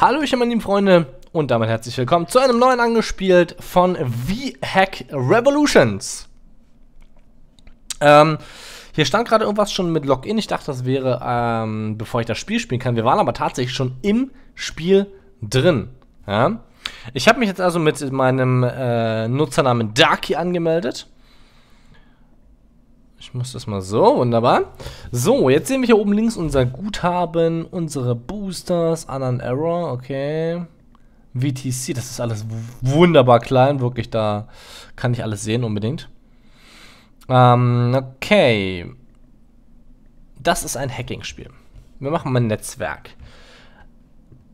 Hallo, ich meine lieben Freunde und damit herzlich willkommen zu einem neuen Angespielt von V-Hack Revolutions. Ähm, hier stand gerade irgendwas schon mit Login. Ich dachte, das wäre, ähm, bevor ich das Spiel spielen kann. Wir waren aber tatsächlich schon im Spiel drin. Ja? Ich habe mich jetzt also mit meinem äh, Nutzernamen Darky angemeldet. Ich muss das mal so, wunderbar. So, jetzt sehen wir hier oben links unser Guthaben, unsere Boosters, Unknown Error, okay. VTC, das ist alles wunderbar klein, wirklich, da kann ich alles sehen unbedingt. Ähm, okay. Das ist ein Hacking-Spiel. Wir machen mal ein Netzwerk.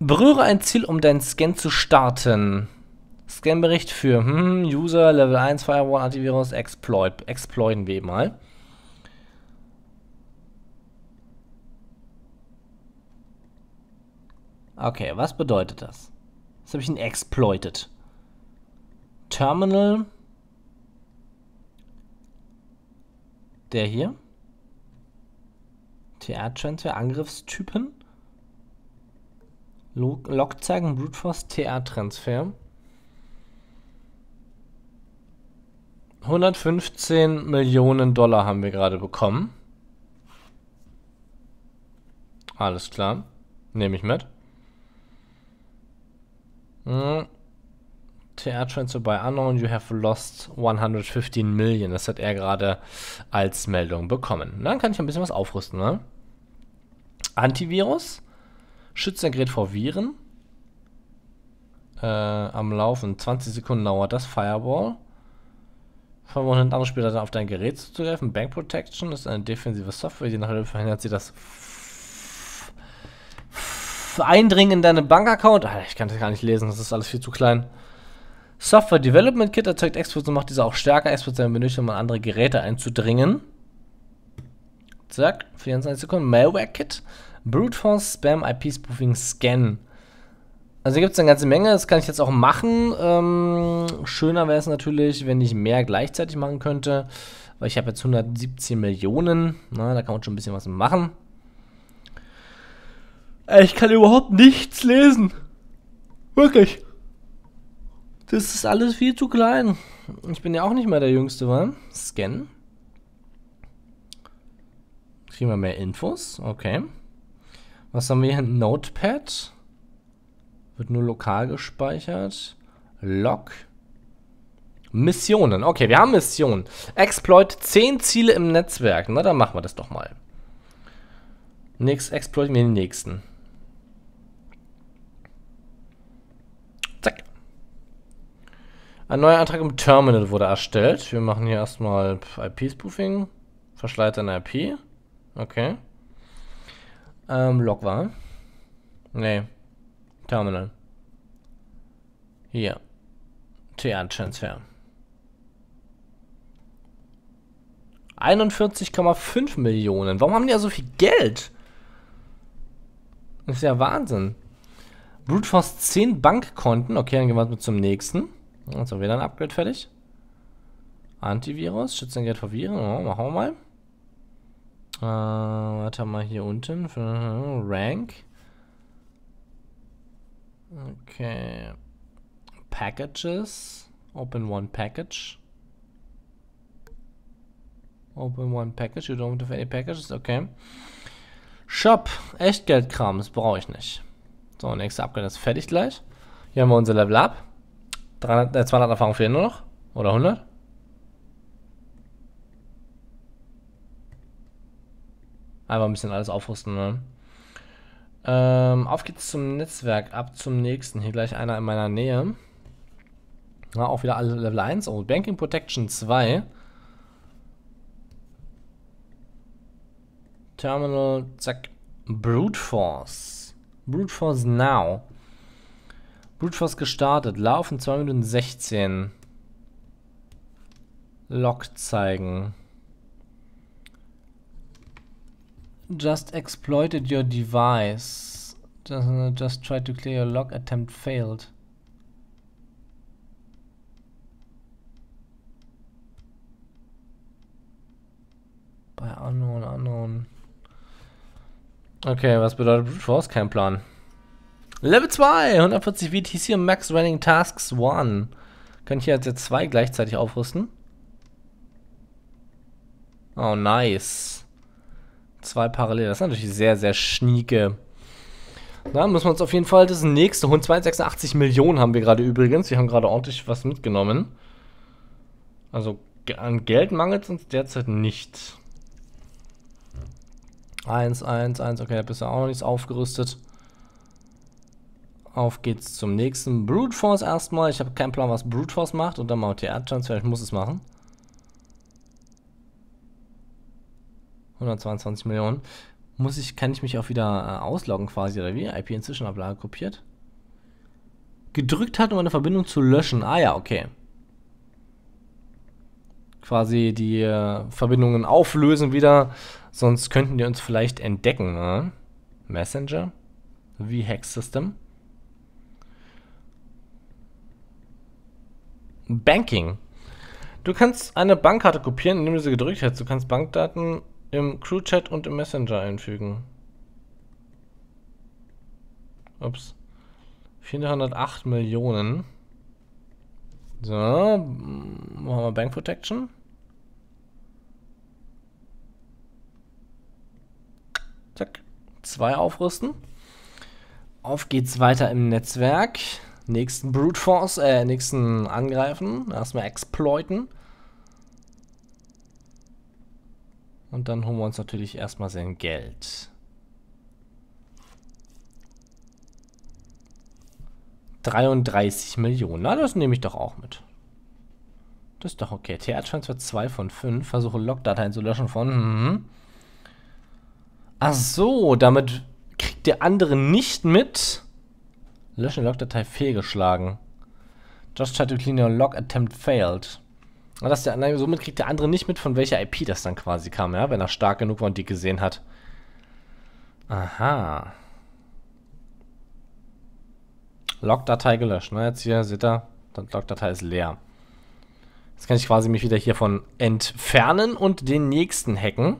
Berühre ein Ziel, um deinen Scan zu starten. Scan-Bericht für hm, User, Level 1, Firewall, Antivirus, Exploit. Exploiten wir mal. Okay, was bedeutet das? Was habe ich denn exploited? Terminal. Der hier. TR-Transfer, Angriffstypen. Log, Log zeigen, Brute Force, TR-Transfer. 115 Millionen Dollar haben wir gerade bekommen. Alles klar. Nehme ich mit. Hm. TR Transfer by Unknown, you have lost 115 Million. Das hat er gerade als Meldung bekommen. Dann kann ich ein bisschen was aufrüsten, ne? Antivirus. Schützt dein Gerät vor Viren. Äh, am Laufen. 20 Sekunden dauert das. Firewall. Verwundert andere Spieler dann auf dein Gerät zuzugreifen. Bank Protection ist eine defensive Software, die nachher verhindert sie das Eindringen in deinen Bankaccount. Ich kann das gar nicht lesen, das ist alles viel zu klein. Software Development Kit erzeugt Exploits und macht diese auch stärker. Exploits werden benötigt, um an andere Geräte einzudringen. Zack, 24 Sekunden. Malware Kit. Brute Force Spam IP Spoofing Scan. Also hier gibt es eine ganze Menge, das kann ich jetzt auch machen. Ähm, schöner wäre es natürlich, wenn ich mehr gleichzeitig machen könnte. Weil ich habe jetzt 117 Millionen. Na, da kann man schon ein bisschen was machen. Ich kann überhaupt nichts lesen. Wirklich. Das ist alles viel zu klein. Ich bin ja auch nicht mehr der Jüngste, wa? Scan. Kriegen wir mehr Infos. Okay. Was haben wir hier? Notepad. Wird nur lokal gespeichert. Log. Missionen. Okay, wir haben Missionen. Exploit 10 Ziele im Netzwerk. Na, dann machen wir das doch mal. Nächst exploiten wir den nächsten. Ein neuer Antrag im Terminal wurde erstellt. Wir machen hier erstmal IP-Spoofing. Verschleierte IP. Okay. Ähm, Log war. Nee. Terminal. Hier. TR-Transfer. 41,5 Millionen. Warum haben die ja so viel Geld? Das ist ja Wahnsinn. Brute Force 10 Bankkonten. Okay, dann gehen wir zum nächsten. So, wieder ein Upgrade fertig. Antivirus, Schützengeld vor Viren. Oh, machen wir mal. Äh, warte mal hier unten. Rank. Okay. Packages. Open one package. Open one package. You don't have any packages. Okay. Shop. Echtgeldkram. Das brauche ich nicht. So, nächste Upgrade ist fertig gleich. Hier haben wir unser Level Up. 300, äh, 200 Erfahrung fehlen nur noch. Oder 100? Einfach ein bisschen alles aufrüsten, ne? Ähm, auf geht's zum Netzwerk, ab zum nächsten. Hier gleich einer in meiner Nähe. Ja, auch wieder alle Level 1. Oh, Banking Protection 2. Terminal, zack. Brute Force. Brute Force now. Brute Force gestartet. Laufen 2 Minuten 16. Log zeigen. Just exploited your device. Just, just try to clear your log attempt failed. Bei unknown, unknown. Okay, was bedeutet Brute Force? Kein Plan. Level 2, 140 VTC und Max Running Tasks 1. Kann ich hier jetzt zwei gleichzeitig aufrüsten? Oh, nice. Zwei parallel. Das ist natürlich sehr, sehr schnieke. Da müssen wir uns auf jeden Fall das nächste 186 Millionen haben wir gerade übrigens. Wir haben gerade ordentlich was mitgenommen. Also an Geld mangelt es uns derzeit nicht. 1, 1, 1. Okay, da bist du auch noch nichts aufgerüstet. Auf geht's zum nächsten. Brute Force erstmal. Ich habe keinen Plan, was Brute Force macht. Und dann mal TR-Transfer. Ich muss es machen. 122 Millionen. Muss ich, kann ich mich auch wieder äh, ausloggen quasi, oder wie? IP inzwischen Ablage kopiert. Gedrückt hat, um eine Verbindung zu löschen. Ah ja, okay. Quasi die äh, Verbindungen auflösen wieder. Sonst könnten die uns vielleicht entdecken. Ne? Messenger. V-Hex System. Banking. Du kannst eine Bankkarte kopieren, indem du sie gedrückt hast. Du kannst Bankdaten im Crew-Chat und im Messenger einfügen. Ups. 408 Millionen. So, machen wir Bank Protection. Zack. Zwei aufrüsten. Auf geht's weiter im Netzwerk. Nächsten Brute Force, äh, nächsten angreifen. Erstmal exploiten. Und dann holen wir uns natürlich erstmal sein Geld. 33 Millionen. Na, das nehme ich doch auch mit. Das ist doch okay. TR-Transfer 2 von 5. Versuche Logdateien zu löschen von... Hm. Ach so, damit kriegt der andere nicht mit Löschen Logdatei fehlgeschlagen. Just try to clean your log attempt failed. Das der, nein, somit kriegt der andere nicht mit, von welcher IP das dann quasi kam, ja, wenn er stark genug war und die gesehen hat. Aha. Logdatei gelöscht. Ne? Jetzt hier seht ihr, die Logdatei ist leer. Jetzt kann ich quasi mich wieder hiervon entfernen und den nächsten hacken.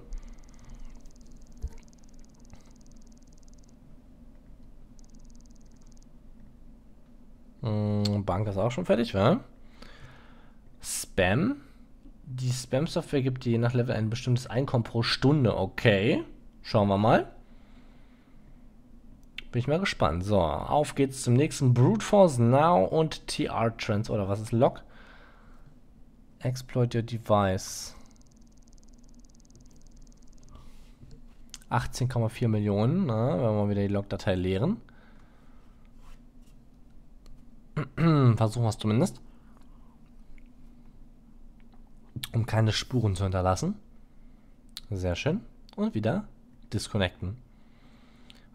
Hm, Bank ist auch schon fertig, wa? Spam. Die Spam-Software gibt je nach Level ein bestimmtes Einkommen pro Stunde. Okay. Schauen wir mal. Bin ich mal gespannt. So, auf geht's zum nächsten Brute Force Now und TR Trends. Oder was ist Log? Exploit your device. 18,4 Millionen. Na, wenn wir wieder die Log-Datei leeren. Versuchen wir es zumindest. Um keine Spuren zu hinterlassen. Sehr schön. Und wieder disconnecten.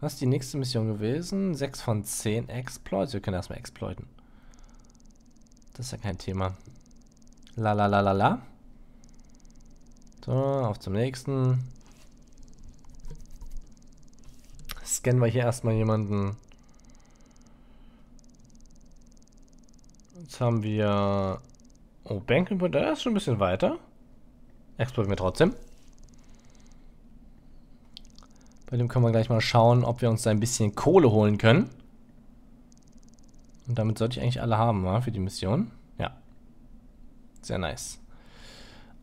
Was ist die nächste Mission gewesen? 6 von 10 Exploits. Wir können erstmal exploiten. Das ist ja kein Thema. La la la la la. So, auf zum nächsten. Scannen wir hier erstmal jemanden. Jetzt haben wir... Oh, Banking der ist schon ein bisschen weiter. Exportieren wir trotzdem. Bei dem können wir gleich mal schauen, ob wir uns da ein bisschen Kohle holen können. Und damit sollte ich eigentlich alle haben, wa, für die Mission. Ja. Sehr nice.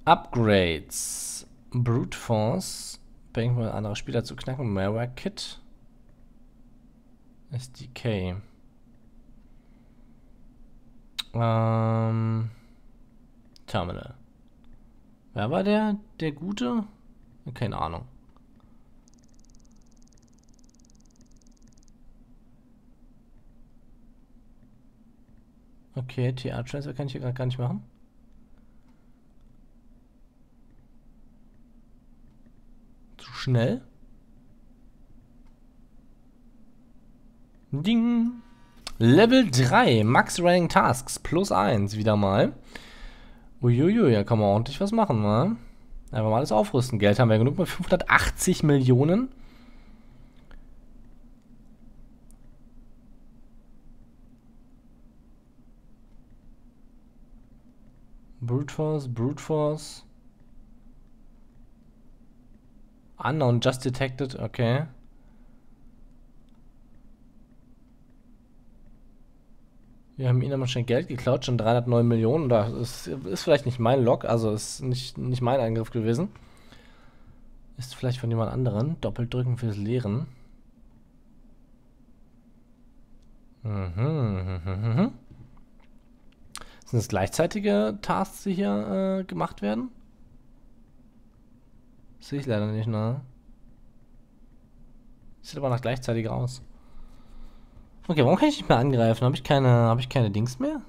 Upgrades. Brute Force. Banking mal andere Spieler zu knacken. Malware Kit. SDK. Ähm, Terminal. Wer war der? Der Gute? Keine Ahnung. Okay, TA-Transfer kann ich hier gerade gar nicht machen. Zu schnell. Level 3, Max Running Tasks, plus 1 wieder mal. Uiuiui, da kann man ordentlich was machen, ne? Einfach mal alles aufrüsten. Geld haben wir genug mit 580 Millionen. Brute Force, Brute Force. Unknown just detected, okay. Wir haben ihnen aber schnell Geld geklaut, schon 309 Millionen. Das ist, ist vielleicht nicht mein Log, also ist nicht, nicht mein Eingriff gewesen. Ist vielleicht von jemand anderen. Doppelt drücken fürs Leeren. Mhm. Sind das gleichzeitige Tasks, die hier äh, gemacht werden? Sehe ich leider nicht, ne? Sieht aber nach gleichzeitig aus. Okay, warum kann ich nicht mehr angreifen? Habe ich keine, habe ich keine Dings mehr?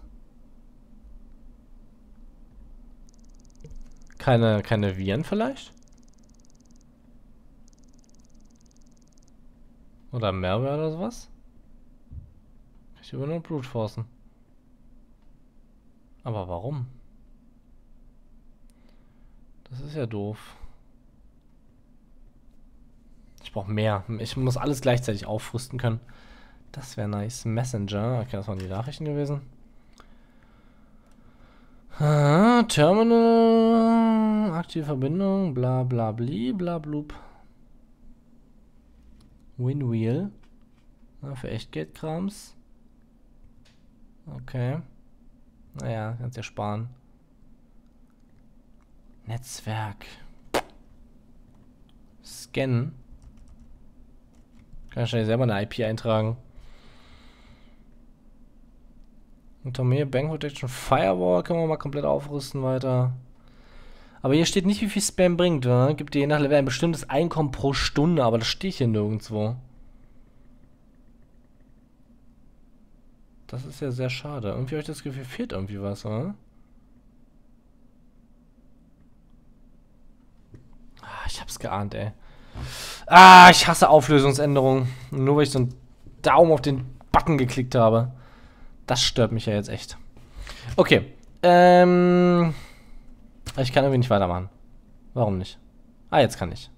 Keine, keine Viren vielleicht? Oder Malware oder sowas? Kann ich über nur Blut forcen. Aber warum? Das ist ja doof. Ich brauche mehr. Ich muss alles gleichzeitig aufrüsten können. Das wäre nice. Messenger. Okay, das waren die Nachrichten gewesen. Ah, Terminal. Aktive Verbindung. Bla bla bli. Bla blub. Winwheel. Ja, für Echtgeldkrams. Okay. Naja, kannst ja sparen. Netzwerk. Scannen. Kann wahrscheinlich selber eine IP eintragen. Intermediate Bank Protection Firewall können wir mal komplett aufrüsten weiter. Aber hier steht nicht, wie viel Spam bringt. Ne? Gibt dir je nach Level ein bestimmtes Einkommen pro Stunde, aber das steht hier nirgendwo. Das ist ja sehr schade. Irgendwie ich das Gefühl, fehlt irgendwie was, oder? Ah, ich hab's geahnt, ey. Ah, ich hasse Auflösungsänderungen. Nur weil ich so einen Daumen auf den Button geklickt habe. Das stört mich ja jetzt echt. Okay. Ähm. Ich kann irgendwie nicht weitermachen. Warum nicht? Ah, jetzt kann ich.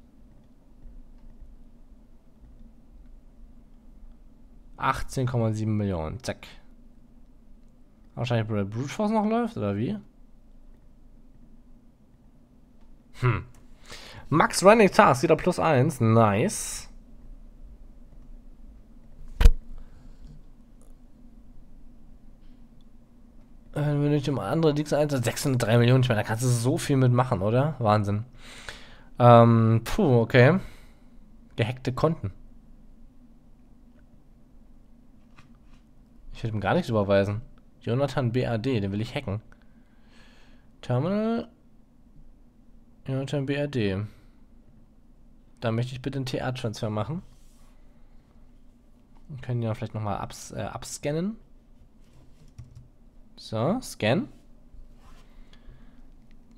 18,7 Millionen. Zack. Wahrscheinlich weil Brute Force noch läuft, oder wie? Hm. Max Running Task, wieder plus 1. Nice. Wenn du nicht um andere Dings einsetzt, 603 Millionen, ich meine, da kannst du so viel mitmachen, oder? Wahnsinn. Ähm, puh, okay. Gehackte Konten. Ich hätte ihm gar nichts überweisen. Jonathan BAD, den will ich hacken. Terminal. Jonathan BAD. Da möchte ich bitte einen TA-Transfer machen. Wir können ja vielleicht nochmal äh, abscannen. So, Scan.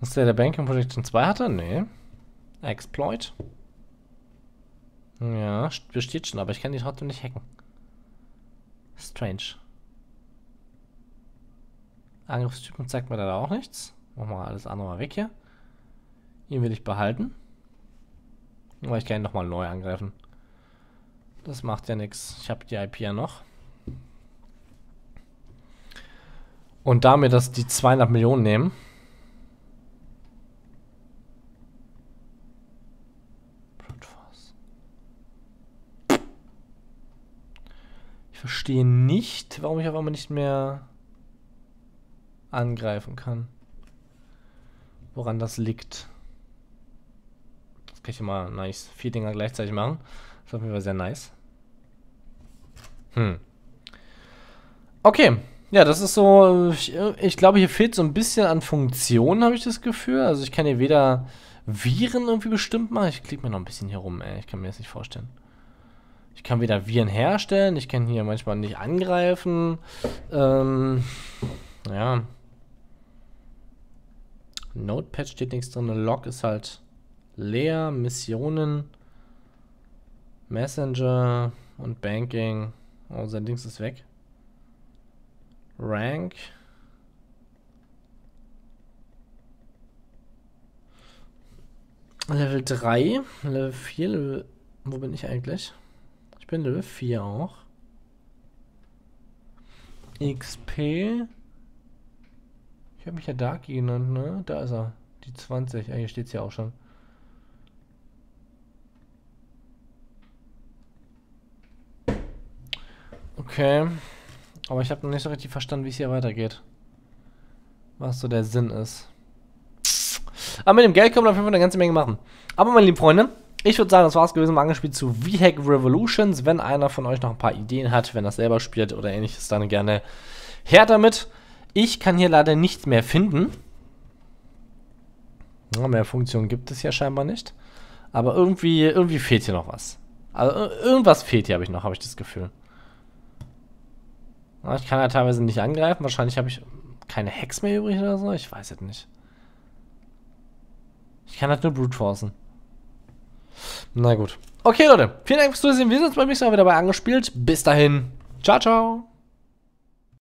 Ist der der Banking Protection 2 hatte? Nee. Exploit. Ja, besteht schon, aber ich kann die trotzdem nicht hacken. Strange. Angriffstypen zeigt mir da auch nichts. Machen wir alles andere mal weg hier. Ihn will ich behalten. Aber ich kann ihn nochmal neu angreifen. Das macht ja nichts. Ich habe die IP ja noch. Und damit das die 200 Millionen nehmen. Ich verstehe nicht, warum ich auf einmal nicht mehr angreifen kann. Woran das liegt. Das kann ich immer nice. Vier Dinger gleichzeitig machen. Das ist auf jeden Fall sehr nice. Hm. Okay. Ja, das ist so, ich, ich, glaube, hier fehlt so ein bisschen an Funktionen, habe ich das Gefühl. Also ich kann hier weder Viren irgendwie bestimmt machen. Ich klicke mir noch ein bisschen hier rum, ey. Ich kann mir das nicht vorstellen. Ich kann weder Viren herstellen, ich kann hier manchmal nicht angreifen. Ähm, ja. Notepad steht nichts drin. Log ist halt leer. Missionen, Messenger und Banking. Oh, sein Dings ist weg. Rank. Level 3, Level 4, Level... Wo bin ich eigentlich? Ich bin Level 4 auch. XP. Ich habe mich ja Darky genannt, ne? Da ist er. Die 20. Ja, hier steht es ja auch schon. Okay. Aber ich habe noch nicht so richtig verstanden, wie es hier weitergeht. Was so der Sinn ist. Aber mit dem Geld können wir auf jeden Fall eine ganze Menge machen. Aber meine lieben Freunde, ich würde sagen, das war's gewesen im Angespielt zu VHAC Revolutions. Wenn einer von euch noch ein paar Ideen hat, wenn er selber spielt oder ähnliches, dann gerne her damit. Ich kann hier leider nichts mehr finden. Ja, mehr Funktionen gibt es ja scheinbar nicht. Aber irgendwie, irgendwie fehlt hier noch was. Also irgendwas fehlt hier, habe ich noch, habe ich das Gefühl. Ich kann ja teilweise nicht angreifen. Wahrscheinlich habe ich keine Hex mehr übrig oder so. Ich weiß es nicht. Ich kann halt nur Brute Forcen. Na gut. Okay, Leute. Vielen Dank fürs Zusehen. Wir sind uns beim nächsten Mal wieder bei angespielt. Bis dahin. Ciao, ciao.